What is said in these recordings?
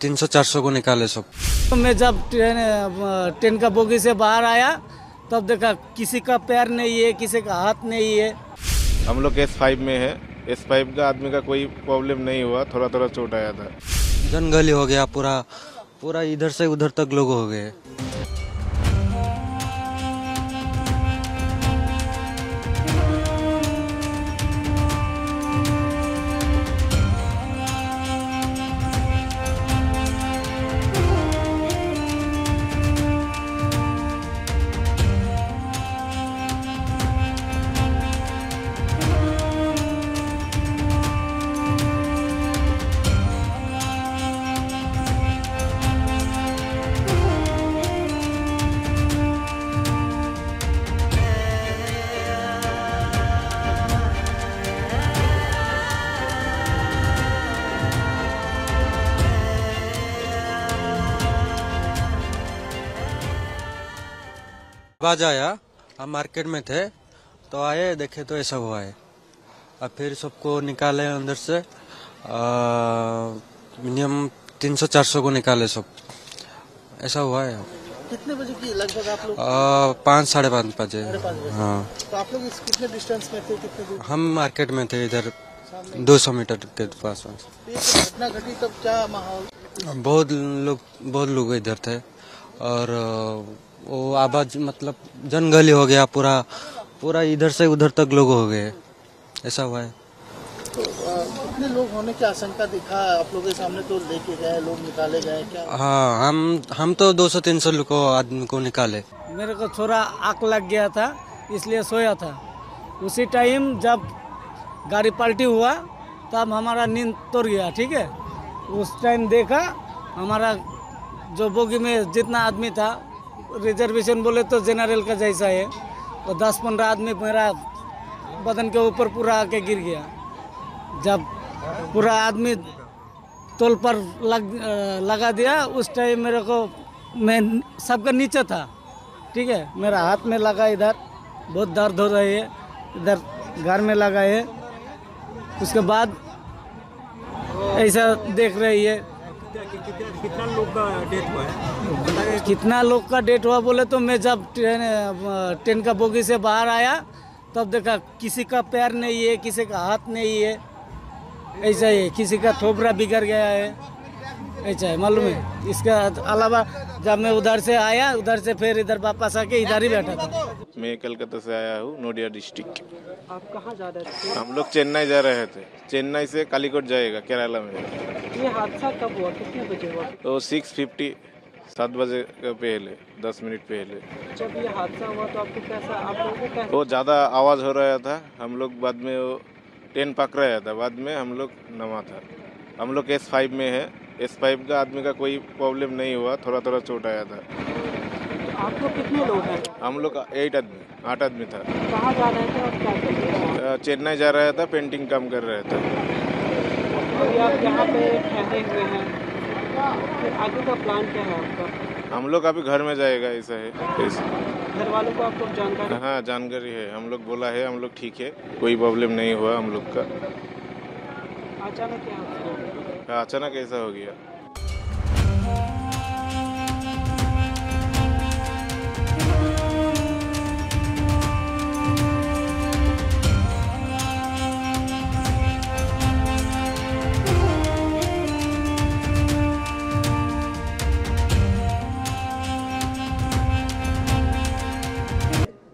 तीन सौ चार सौ को निकाले सब। तो मैं जब ट्रेन ट्रेन का बोगी से बाहर आया तब देखा किसी का पैर नहीं है किसी का हाथ नहीं है। हम लोग एस फाइव में है। एस फाइव का आदमी का कोई प्रॉब्लम नहीं हुआ थोड़ा थोड़ा चोट आया था। जंगल हो गया पूरा पूरा इधर से उधर तक लोग हो गए। आवाज़ आया हम मार्केट में थे तो आए देखे तो ऐसा हुआ है। अब फिर सबको निकाले अंदर से मिनिमम तीन सौ चार सौ को निकाले सब। ऐसा हुआ है। कितने बजे की लगभग आप लोग? पाँच साढ़े पाँच बजे। हाँ। तो आप लोग कितने डिस्टेंस में थे कितने दूर? हम मार्केट में थे इधर 200 मीटर के पास घटना घटी तब क्या माहौल? बहुत लोग बहुत लोग इधर थे और वो आवाज़ मतलब जंगल हो गया पूरा पूरा इधर से उधर तक लोग हो गए। ऐसा हुआ है। तो कितने लोग होने की आशंका दिखा आप लोगों के सामने तो लेके गए लोग निकाले गए क्या? हाँ हम हम तो 200-300 लोग को आदमी को निकाले। मेरे को थोड़ा आग लग गया था इसलिए सोया था। उसी टाइम जब गाड़ी पलटी हुआ तब हमारा नींद तोड़ गया ठीक है? उस टाइम देखा हमारा जो बोगी में जितना आदमी था रिजर्वेशन बोले तो जनरल का जैसा है। और दस पंद्रह आदमी मेरा बदन के ऊपर पूरा आके गिर गया। जब पूरा आदमी तोल पर लग, लगा दिया, उस टाइम मेरे को, मैं सबका नीचे था। ठीक है? मेरा हाथ में लगा इधर, बहुत दर्द हो रही है। इधर घर में लगा है। उसके बाद ऐसा देख रही है। कितना लोग का डेट हुआ है? कितना लोग का डेट हुआ बोले तो मैं जब ट्रेन ट्रेन का बोगी से बाहर आया, तब देखा किसी का पैर नहीं है, किसी का हाथ नहीं है। ऐसा ही है, किसी का थोपरा बिगड़ गया है। ऐसा है मालूम है। इसके अलावा जब मैं उधर से आया उधर से फिर इधर वापस आके इधर ही बैठा था। मैं कलकत्ता से आया हूँ नोडिया डिस्ट्रिक्ट। आप कहाँ जा रहे थे? हम लोग चेन्नई जा रहे थे। चेन्नई से कालीकोट जाएगा केरला में। ये हादसा कब हुआ? कितने बजे हुआ? तो सिक्स फिफ्टी सात बजे का पहले दस मिनट पहले। जब ये हादसा हुआ तो आपको कैसा आप लोगों को वो ज़्यादा आवाज़ हो रहा था। हम लोग बाद में वो ट्रेन पकड़ रहा था। बाद में हम लोग नमा था। हम लोग एस फाइव में है। एस पाइप का आदमी का कोई प्रॉब्लम नहीं हुआ थोड़ा थोड़ा चोट आया था। तो आप लोग कितने लोग हैं? हम लोग एट आदमी आठ आदमी था। कहाँ जा रहे थे और क्या कर रहे थे? चेन्नई जा रहा था पेंटिंग काम कर रहे थे। अभी आप यहाँ पे ठहरे हुए हैं। फिर आगे का प्लान क्या है आपका? हम लोग अभी घर में जाएगा ऐसा है। ऐसा घर वालों को आप लोग जानकारी? हाँ जानकारी है। हम लोग बोला है हम लोग ठीक है कोई प्रॉब्लम नहीं हुआ हम लोग का। अचानक क्या? अचानक ऐसा हो गया।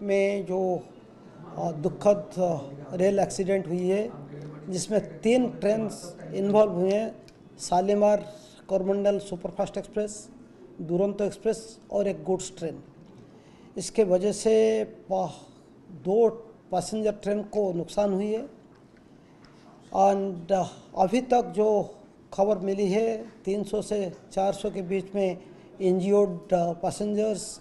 में जो दुखद रेल एक्सीडेंट हुई है, जिसमें तीन ट्रेन इन्वॉल्व हुए हैं Shalimar Coromandel superfast express, Duronto express और एक गुड्स ट्रेन। इसके वजह से दो पैसेंजर ट्रेन को नुकसान हुई है। एंड अभी तक जो खबर मिली है 300 से 400 के बीच में इंजियोर्ड पैसेंजर्स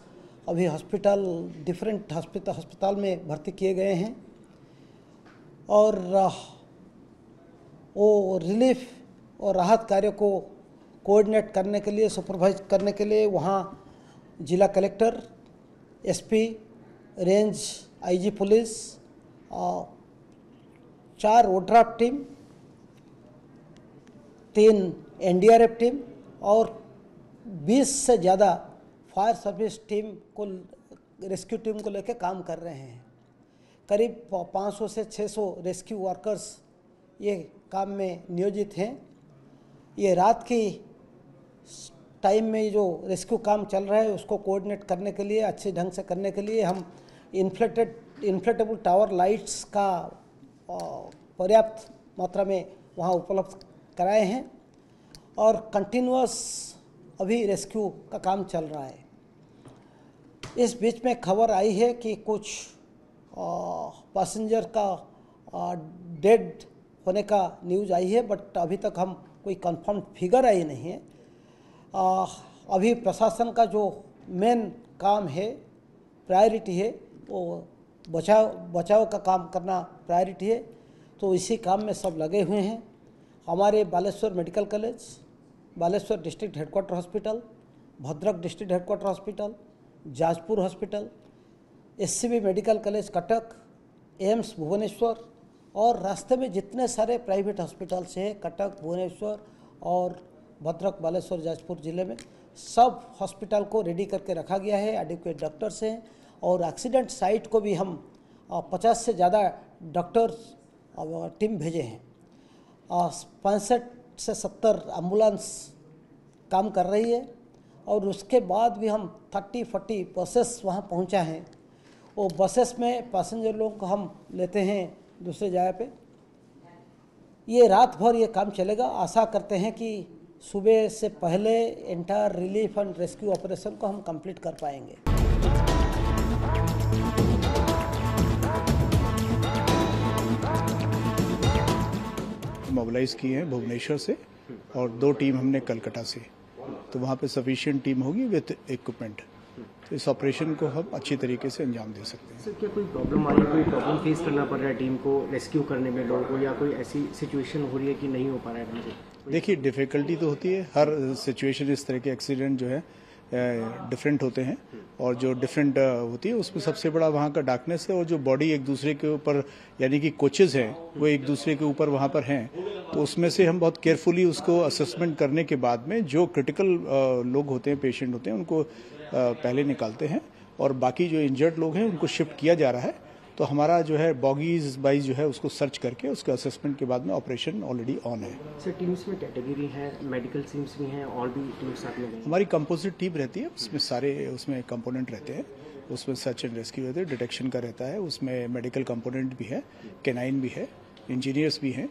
अभी हॉस्पिटल, डिफरेंट हॉस्पिटल अस्पताल में भर्ती किए गए हैं। और वो रिलीफ और राहत कार्य को कोऑर्डिनेट करने के लिए सुपरवाइज करने के लिए वहाँ जिला collector SP range IG police चार ओड्राफ टीम तीन एनडीआरएफ टीम और 20 से ज़्यादा फायर सर्विस टीम को रेस्क्यू टीम को लेकर काम कर रहे हैं। करीब 500 से 600 रेस्क्यू वर्कर्स ये काम में नियोजित हैं। ये रात की टाइम में जो रेस्क्यू काम चल रहा है, उसको कोऑर्डिनेट करने के लिए, अच्छे ढंग से करने के लिए हम इन्फ्लेटेड इन्फ्लेटेबल टावर लाइट्स का पर्याप्त मात्रा में वहाँ उपलब्ध कराए हैं और कंटिन्यूस अभी रेस्क्यू का काम चल रहा है। इस बीच में खबर आई है कि कुछ पैसेंजर का डेड होने का न्यूज़ आई है बट अभी तक हम कोई कंफर्म फिगर आई नहीं है। आ, अभी प्रशासन का जो मेन काम है प्रायोरिटी है वो बचाव बचाव का काम करना प्रायोरिटी है। तो इसी काम में सब लगे हुए हैं। हमारे Baleshwar medical college Baleshwar district headquarter hospital Bhadrak district headquarter hospital Jajpur hospital SCB medical college Cuttack AIIMS Bhubaneswar और रास्ते में जितने सारे प्राइवेट हॉस्पिटल्स हैं, कटक, भुवनेश्वर और भद्रक, बालेश्वर, जाजपुर ज़िले में, सब हॉस्पिटल को रेडी करके रखा गया है। एडिक्वेट डॉक्टर्स हैं और एक्सीडेंट साइट को भी हम पचास से ज़्यादा डॉक्टर्स टीम भेजे हैं। पैंसठ से सत्तर एंबुलेंस काम कर रही है और उसके बाद भी हम थर्टी फोर्टी बसेस वहाँ पहुँचा हैं। वो बसेस में पैसेंजर लोगों को हम लेते हैं दूसरे जगह पे। ये रात भर ये काम चलेगा। आशा करते हैं कि सुबह से पहले entire relief and rescue operation को हम कंप्लीट कर पाएँगे। मोबिलाइज किए हैं भुवनेश्वर से और दो टीम हमने कलकत्ता से। तो वहाँ पे सफिशिएंट टीम होगी विथ इक्विपमेंट तो इस ऑपरेशन को हम अच्छी तरीके से अंजाम दे सकते हैं। सर क्या कोई प्रॉब्लम आ रही है? कोई प्रॉब्लम फेस करना पड़ रहा है टीम को रेस्क्यू करने में लोगों को या कोई ऐसी सिचुएशन हो रही है कि नहीं हो पा रहा है देखिए डिफ़िकल्टी तो होती है। हर सिचुएशन इस तरह के एक्सीडेंट जो है डिफरेंट होते हैं। और जो डिफरेंट होती है उसमें सबसे बड़ा वहाँ का डार्कनेस है। और जो बॉडी एक दूसरे के ऊपर यानी कि कोचेज हैं वो एक दूसरे के ऊपर वहाँ पर हैं। तो उसमें से हम बहुत केयरफुली उसको असेसमेंट करने के बाद में जो क्रिटिकल लोग होते हैं पेशेंट होते हैं उनको पहले निकालते हैं और बाकी जो इंजर्ड लोग हैं उनको शिफ्ट किया जा रहा है। तो हमारा जो है बॉगीज वाइज जो है उसको सर्च करके उसके असेसमेंट के बाद में ऑपरेशन ऑलरेडी ऑन है। सर टीम्स में कैटेगरी है मेडिकल टीम्स भी हैं और भी टीम्स साथ में हमारी कंपोजिट टीम रहती है उसमें सारे उसमें कंपोनेंट रहते हैं। उसमें सर्च एंड रेस्क्यू रहते हैं डिटेक्शन का रहता है। उसमें मेडिकल कंपोनेंट भी है केनाइन भी है इंजीनियर्स भी हैं।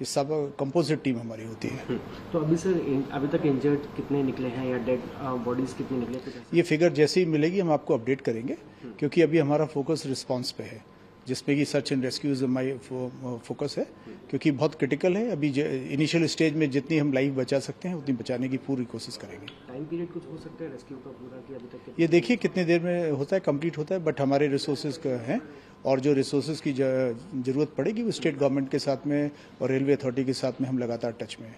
ये सब कंपोजिट टीम हमारी होती है। तो अभी सर अभी तक इंजर्ड कितने निकले हैं या डेड बॉडीज कितने निकले हैं? ये फिगर जैसे ही मिलेगी हम आपको अपडेट करेंगे क्योंकि अभी हमारा फोकस रिस्पॉन्स पे है। जिसमें कि search and rescue is my focus है क्योंकि बहुत क्रिटिकल है। अभी इनिशियल स्टेज में जितनी हम लाइफ बचा सकते हैं उतनी बचाने की पूरी कोशिश करेंगे। टाइम पीरियड कुछ हो सकता है रेस्क्यू का पूरा कि अभी तक ये देखिए कितने देर में होता है कंप्लीट होता है बट हमारे रिसोर्सेज हैं और जो रिसोर्सेज की ज़रूरत पड़ेगी वो स्टेट गवर्नमेंट के साथ में और रेलवे अथॉरिटी के साथ में हम लगातार टच में हैं।